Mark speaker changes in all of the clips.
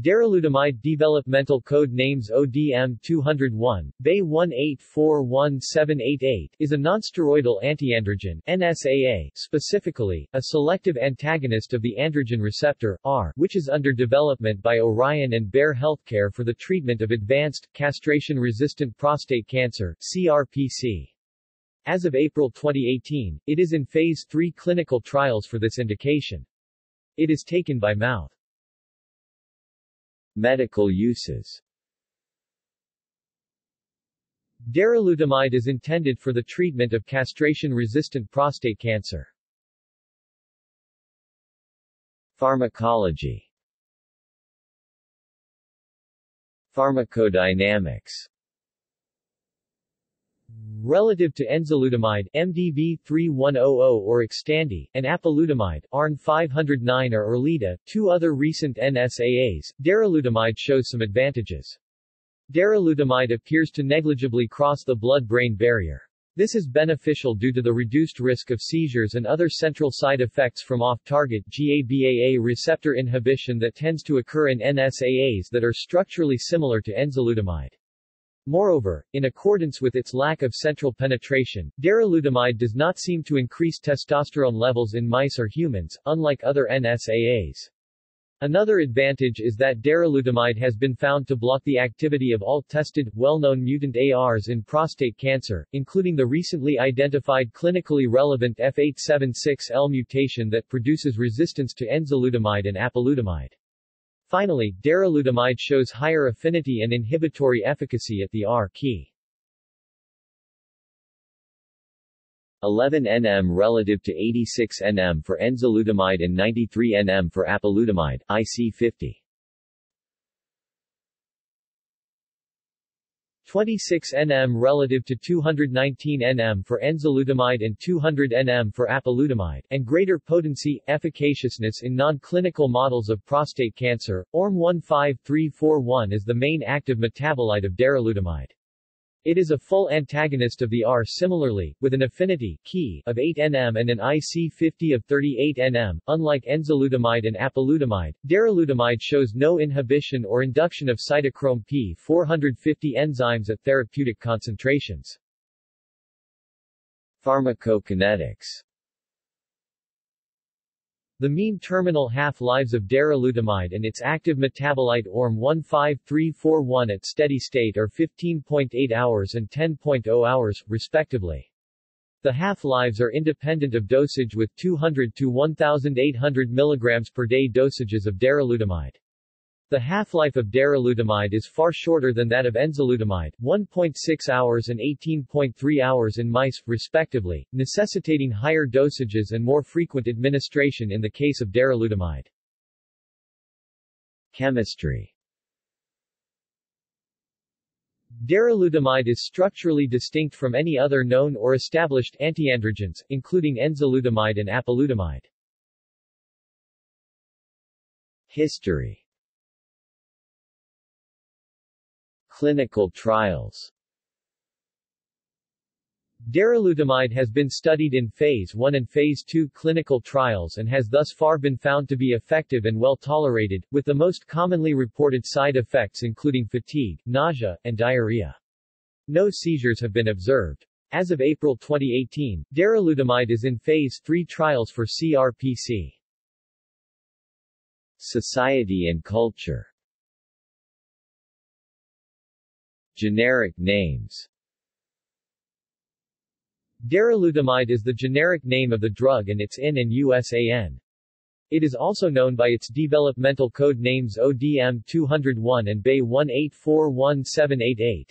Speaker 1: Darolutamide Developmental Code Names ODM-201, BAY1841788 is a nonsteroidal antiandrogen NSAA, specifically, a selective antagonist of the androgen receptor, R, which is under development by Orion and Bayer Healthcare for the treatment of advanced, castration-resistant prostate cancer CRPC. As of April 2018, it is in Phase 3 clinical trials for this indication. It is taken by mouth. Medical uses. Darolutamide is intended for the treatment of castration-resistant prostate cancer. Pharmacology. Pharmacodynamics Relative to enzalutamide MDV 3100 or Xtandi, and apalutamide ARN 509 or Erleada, two other recent NSAAs, darolutamide shows some advantages. Darolutamide appears to negligibly cross the blood-brain barrier. This is beneficial due to the reduced risk of seizures and other central side effects from off-target GABAA receptor inhibition that tends to occur in NSAAs that are structurally similar to enzalutamide. Moreover, in accordance with its lack of central penetration, darolutamide does not seem to increase testosterone levels in mice or humans, unlike other NSAAs. Another advantage is that darolutamide has been found to block the activity of all tested, well-known mutant ARs in prostate cancer, including the recently identified clinically relevant F876L mutation that produces resistance to enzalutamide and apalutamide. Finally, darolutamide shows higher affinity and inhibitory efficacy at the R key. 11 nm relative to 86 nm for enzalutamide and 93 nm for apalutamide, IC50. 26 nm relative to 219 nm for enzalutamide and 200 nm for apalutamide, and greater potency, efficaciousness in non-clinical models of prostate cancer. ORM 15341 is the main active metabolite of darolutamide. It is a full antagonist of the R similarly, with an affinity key of 8 nm and an IC50 of 38 nm. Unlike enzalutamide and apalutamide, darolutamide shows no inhibition or induction of cytochrome P450 enzymes at therapeutic concentrations. Pharmacokinetics the mean terminal half-lives of darolutamide and its active metabolite ORM 15341 at steady state are 15.8 hours and 10.0 hours, respectively. The half-lives are independent of dosage with 200 to 1800 mg per day dosages of darolutamide. The half-life of darolutamide is far shorter than that of enzalutamide, 1.6 hours and 18.3 hours in mice, respectively, necessitating higher dosages and more frequent administration in the case of darolutamide. Chemistry Darolutamide is structurally distinct from any other known or established antiandrogens, including enzalutamide and apalutamide. History Clinical trials Darolutamide has been studied in Phase 1 and Phase 2 clinical trials and has thus far been found to be effective and well tolerated, with the most commonly reported side effects including fatigue, nausea, and diarrhea. No seizures have been observed. As of April 2018, darolutamide is in Phase 3 trials for CRPC. Society and culture Generic names Darolutamide is the generic name of the drug and its IN and USAN. It is also known by its developmental code names ODM-201 and BAY1841788.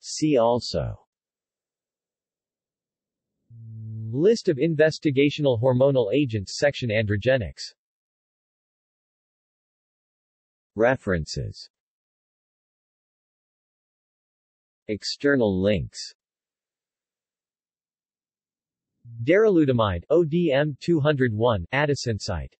Speaker 1: See also List of investigational hormonal agents section Androgenics References. External links. Darolutamide ODM 201 AdisInsight